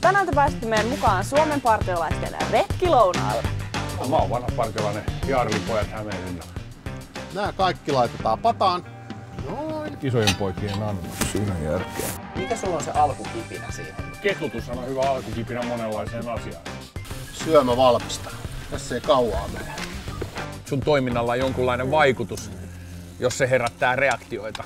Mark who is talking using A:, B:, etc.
A: Tänään te pääsitte meidän mukaan Suomen partiolaisten retkilounaalle.
B: No, mä oon vanha partiolainen Jaarlipojat Hämeenlinna.
C: Nämä kaikki laitetaan pataan. Noin.
B: Isojen poikien annos. Siinä järkeä.
D: Mikä sulla on se alkukipinä siihen?
B: Kettutus on hyvä alkukipinä monenlaiseen asiaan.
C: Syömä valmista. Tässä ei kauaa mene.
E: sun toiminnalla on jonkunlainen vaikutus, jos se herättää reaktioita.